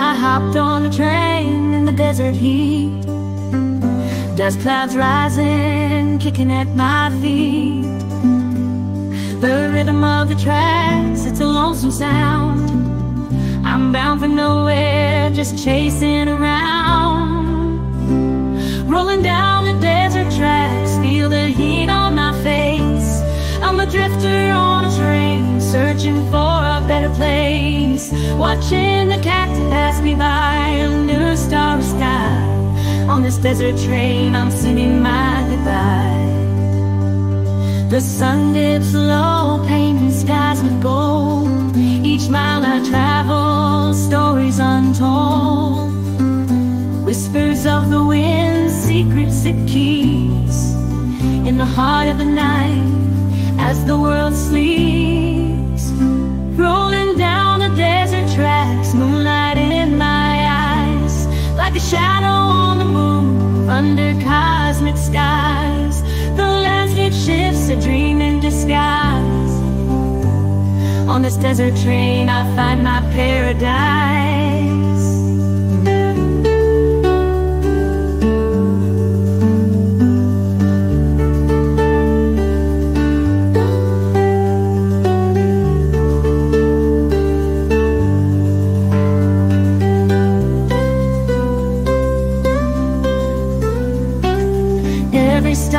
I hopped on a train in the desert heat. Dust clouds rising, kicking at my feet. The rhythm of the tracks, it's a lonesome sound. I'm bound for nowhere, just chasing around. Rolling down the desert tracks, feel the heat on my face. I'm a drifter on a train, searching for better place. Watching the cactus pass me by, a new starry sky. On this desert train, I'm singing my goodbye. The sun dips low, painting skies with gold. Each mile I travel, stories untold. Whispers of the wind, secrets it keeps In the heart of the night, as the world sleeps a shadow on the moon, under cosmic skies. The landscape shifts, a dream in disguise. On this desert train I find my paradise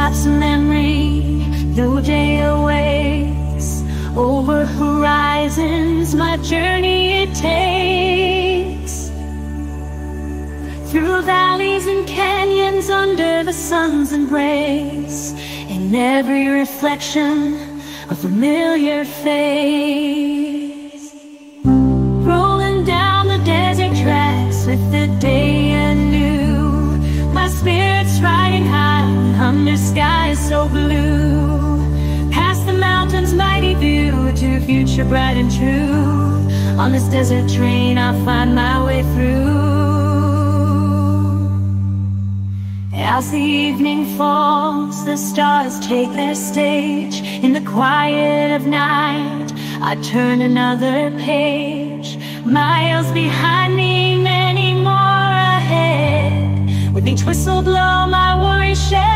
Stop's memory, no day awaits. Over horizons, my journey it takes. Through valleys and canyons, under the sun's embrace. In every reflection, a familiar face. Rolling down the desert tracks with the under is so blue. Past the mountains' mighty view to future bright and true. On this desert train I'll find my way through. As the evening falls, the stars take their stage. In the quiet of night, I turn another page. Miles behind me, many more ahead. With each whistle blow, my worries shed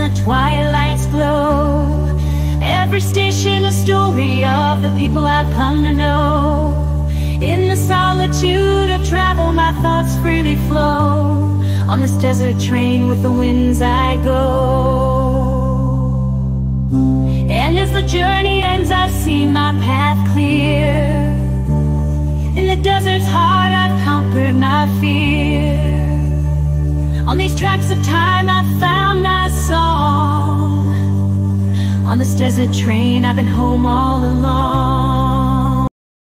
the twilight's glow. Every station a story of the people I've come to know. In the solitude of travel my thoughts freely flow. On this desert train with the winds I go. And as the journey ends I see my path clear. In the desert's heart I've conquered my fear. On these tracks of time I found On this desert train I've been home all along